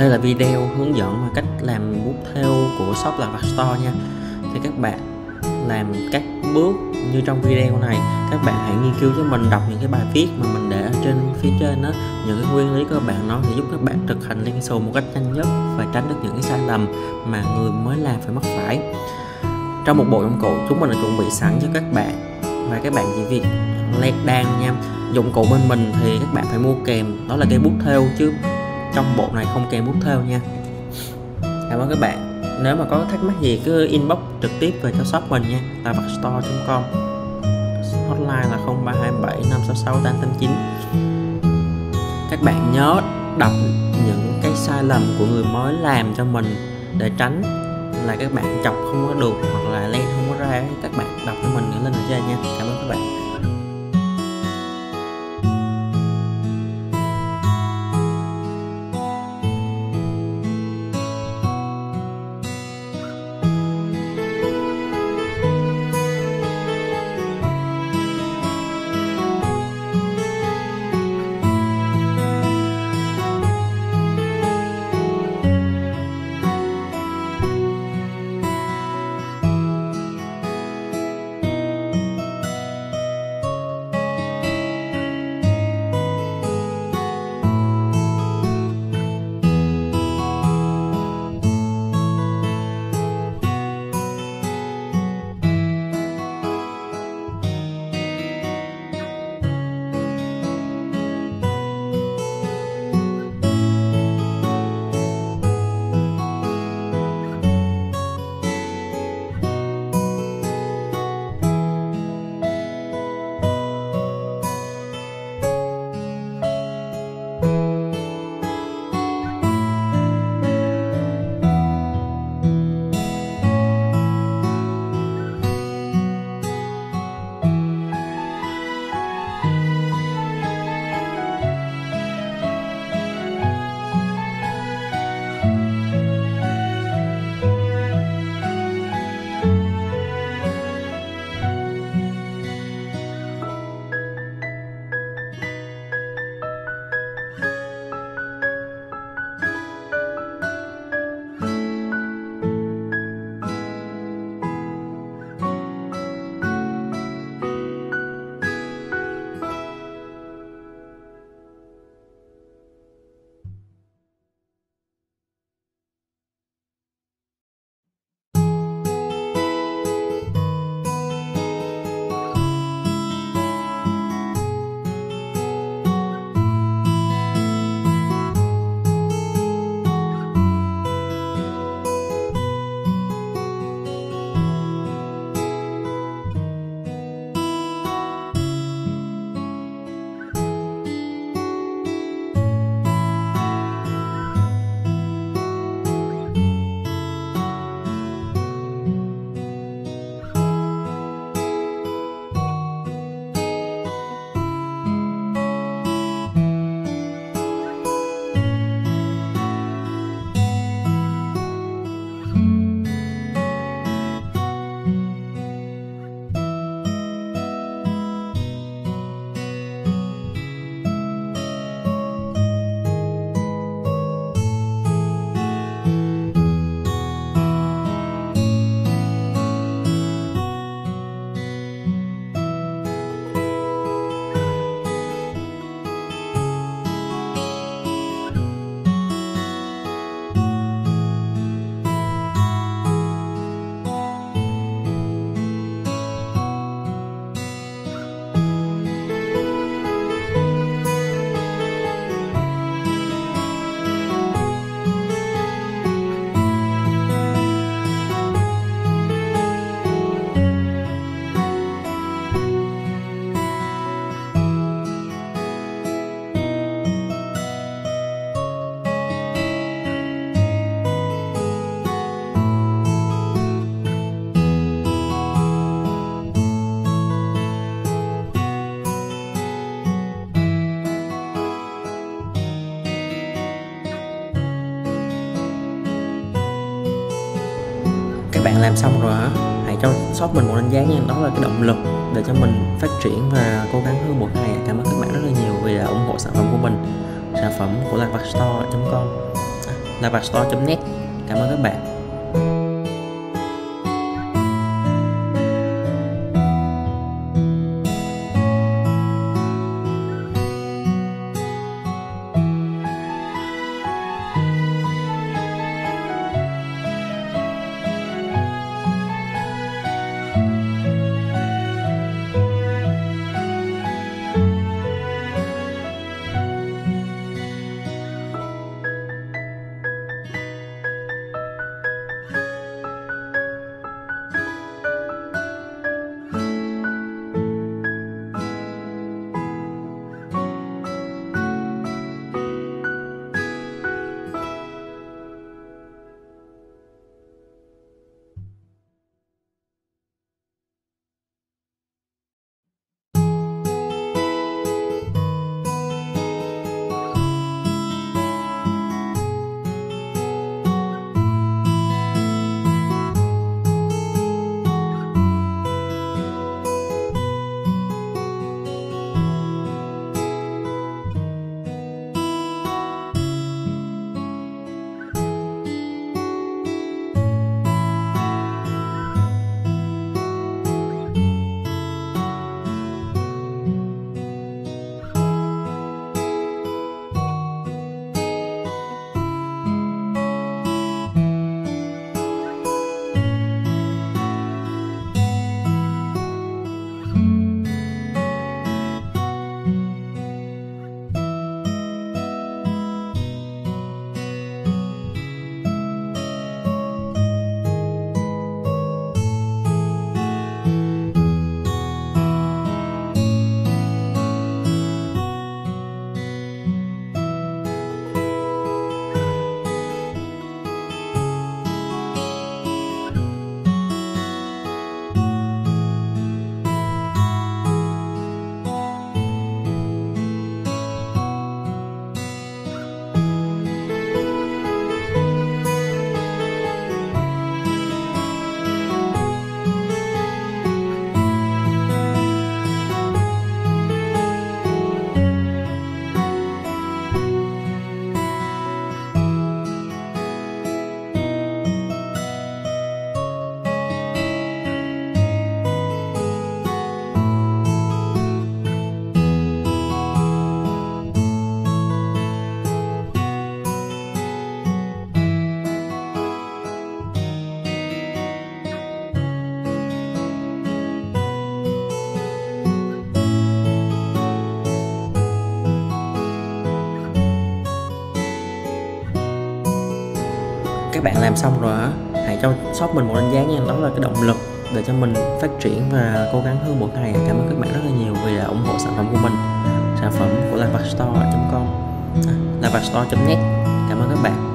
đây là video hướng dẫn cách làm bút theo của shop là vặt store nha. Thì các bạn làm các bước như trong video này, các bạn hãy nghiên cứu cho mình, đọc những cái bài viết mà mình để ở trên phía trên đó những cái nguyên lý các bạn nó sẽ giúp các bạn thực hành liên xô một cách nhanh nhất và tránh được những cái sai lầm mà người mới làm phải mắc phải. Trong một bộ dụng cụ, chúng mình đã chuẩn bị sẵn cho các bạn và các bạn chỉ việc led đan nha. Dụng cụ bên mình thì các bạn phải mua kèm, đó là cây bút theo chứ trong bộ này không kèm bút theo nha. Cảm ơn các bạn. Nếu mà có thắc mắc gì cứ inbox trực tiếp về cho shop mình nha. Là com. Hotline là 0327 566 889 các bạn nhớ đọc những cái sai lầm của người mới làm cho mình để tránh là các bạn chọc không có được hoặc là len không có ra các bạn đọc cho mình lên trên nha. Cảm ơn các bạn. Bạn làm xong rồi hả hãy cho shop mình một đánh giá nha. Đó là cái động lực để cho mình phát triển và cố gắng hơn một ngày. Cảm ơn các bạn rất là nhiều vì đã ủng hộ sản phẩm của mình. Sản phẩm của lạc store com à, lavastore.net cảm ơn các bạn. Làm xong rồi á hãy cho shop mình một đánh giá nha đó là cái động lực để cho mình phát triển và cố gắng hơn mỗi ngày. Cảm ơn các bạn rất là nhiều vì đã ủng hộ sản phẩm của mình. Sản phẩm của lavastore.com à, lavastore.net cảm ơn các bạn.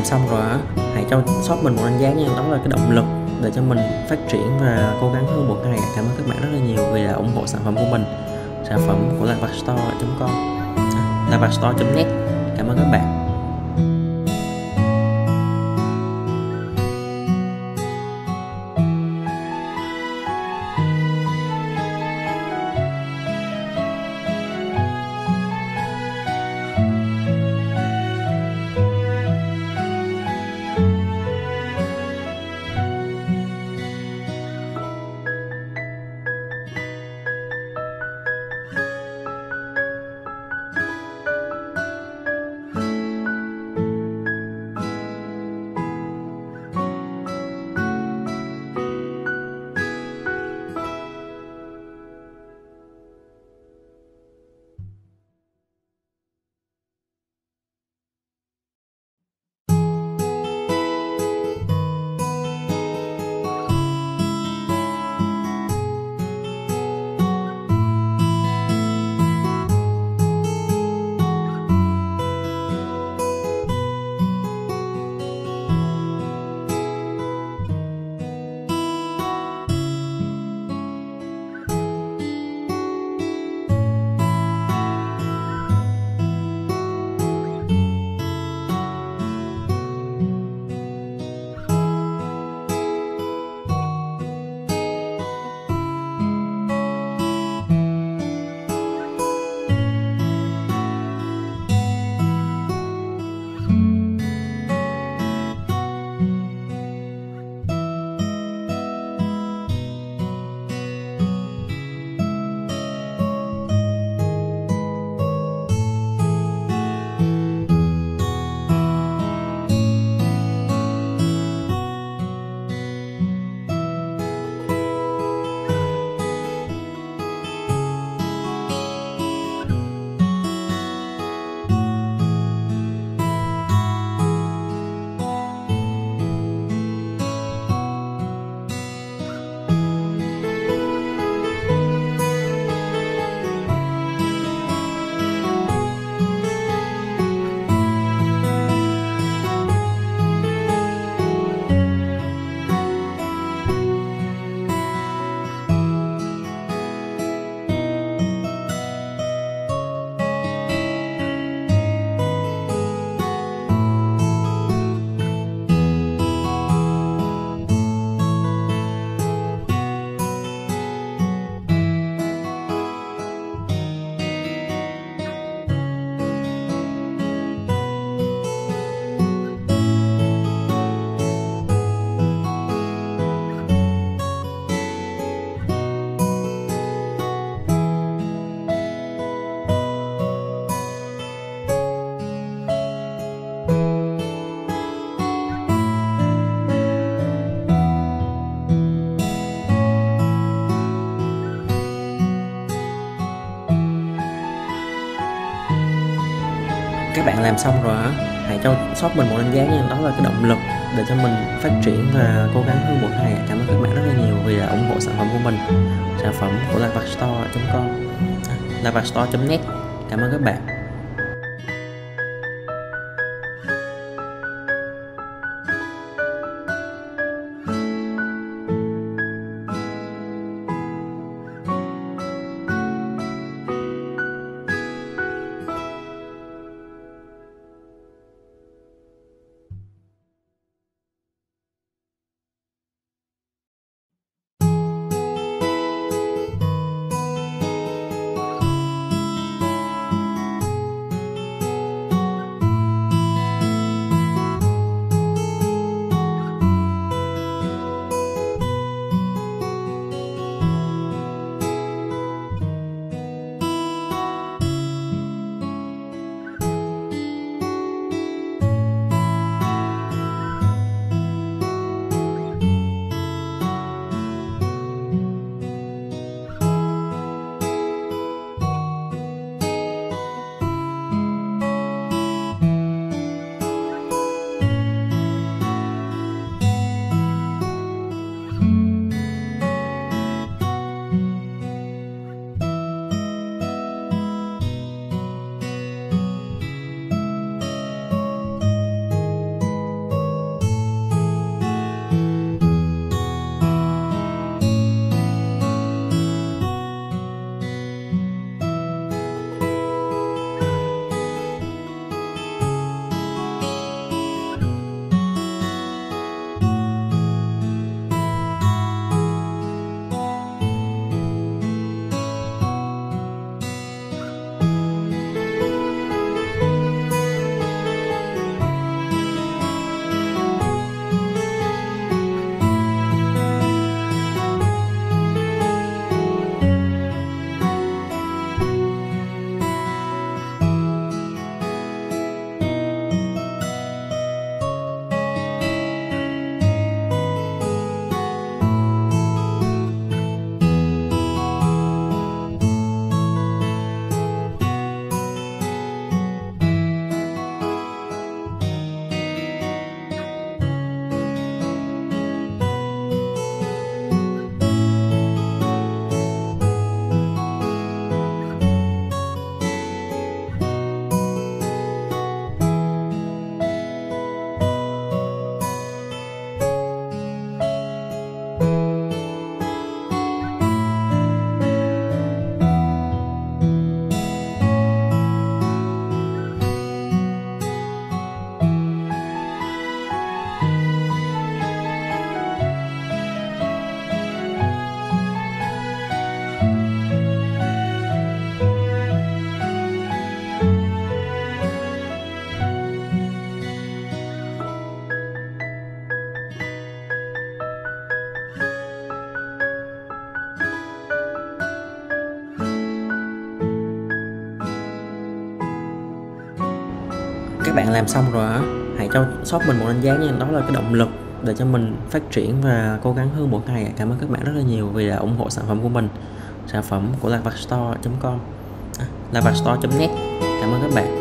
Làm xong rồi á, hãy cho shop mình một đánh giá nha, đó là cái động lực để cho mình phát triển và cố gắng hơn một ngày. Cảm ơn các bạn rất là nhiều vì đã ủng hộ sản phẩm của mình. Sản phẩm của lavastore.com lavastore.net cảm ơn các bạn. Các bạn làm xong rồi á, hãy cho shop mình một đánh giá nha. Đó là cái động lực để cho mình phát triển và cố gắng hơn một ngày. Cảm ơn các bạn rất là nhiều vì đã ủng hộ sản phẩm của mình. Sản phẩm của lavastore.com à, lavastore.net cảm ơn các bạn. Làm xong rồi á hãy cho shop mình một đánh giá nha. Đó là cái động lực để cho mình phát triển và cố gắng hơn mỗi ngày. Cảm ơn các bạn rất là nhiều vì đã ủng hộ sản phẩm của mình. Sản phẩm của lavastore com. À, lạc vặt store.net cảm ơn các bạn.